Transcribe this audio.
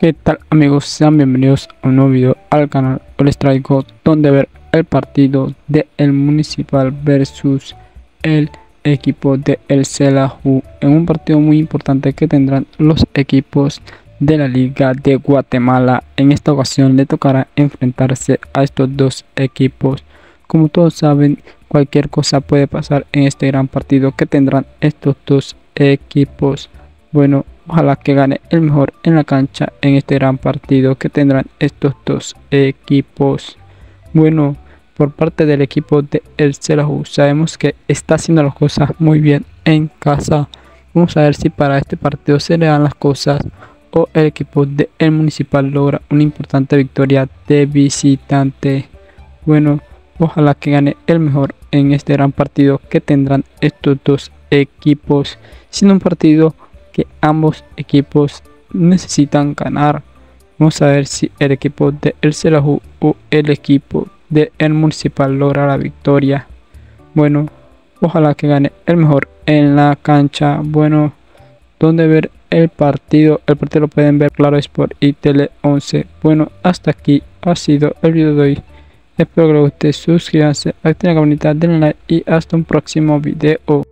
¿Qué tal amigos? Sean bienvenidos a un nuevo video al canal. Hoy les traigo donde ver el partido de el Municipal versus el equipo de el Celahu en un partido muy importante que tendrán los equipos de la Liga de Guatemala. En esta ocasión le tocará enfrentarse a estos dos equipos. Como todos saben, cualquier cosa puede pasar en este gran partido que tendrán estos dos equipos. Bueno, Ojalá que gane el mejor en la cancha en este gran partido que tendrán estos dos equipos. Bueno, por parte del equipo de El Celahu sabemos que está haciendo las cosas muy bien en casa. Vamos a ver si para este partido se le dan las cosas o el equipo de El Municipal logra una importante victoria de visitante. Bueno, ojalá que gane el mejor en este gran partido que tendrán estos dos equipos. Siendo un partido que ambos equipos necesitan ganar. Vamos a ver si el equipo de El o el equipo de El Municipal logra la victoria. Bueno, ojalá que gane el mejor en la cancha. Bueno, donde ver el partido. El partido lo pueden ver Claro Sport y Tele 11. Bueno, hasta aquí ha sido el video de hoy. Espero que les guste, suscríbanse, activen la campanita, denle like y hasta un próximo video.